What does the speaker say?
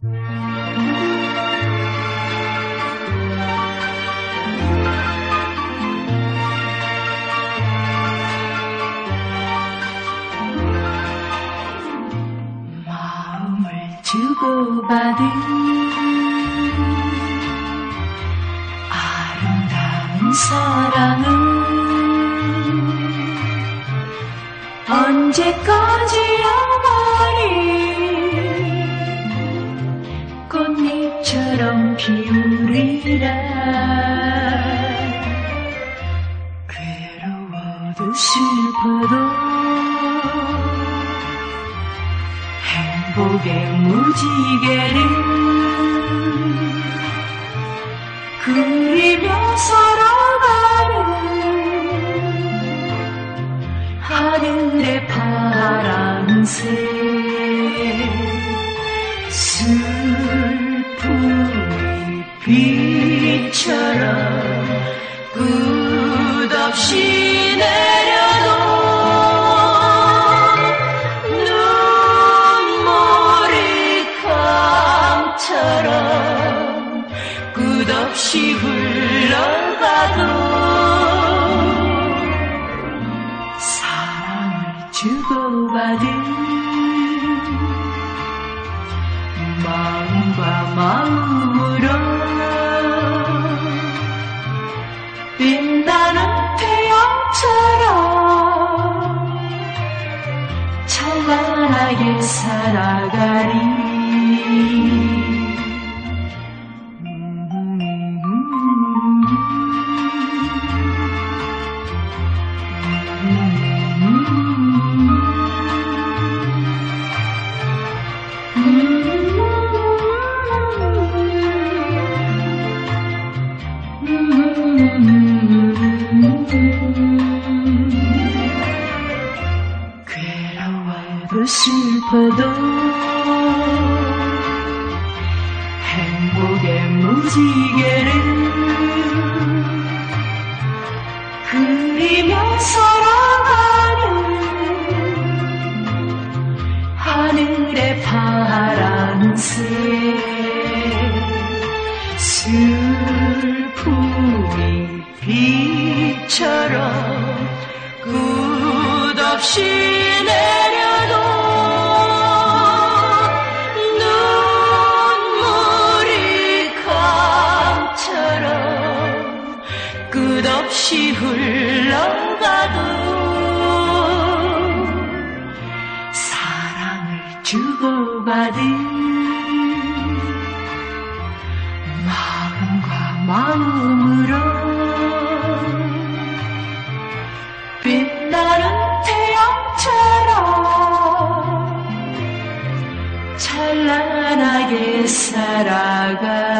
마음을 주고받은 아름다운 사랑은 언제까지야 말이 피우리라. 괴로워도 슬퍼도 행복의 무지개를 그 끝없이 흘러가도 사랑을 주고받은 마음과 마음으로 빛나는 찬란하게 살아가 슬퍼도 행복의 무지개를 그리며 살아가는 하늘의 파란색 슬픔이 빛처럼 끝없이 없이 흘러가도 사랑을 주고받은 마음과 마음으로 빛나는 태양처럼 찬란하게 살아가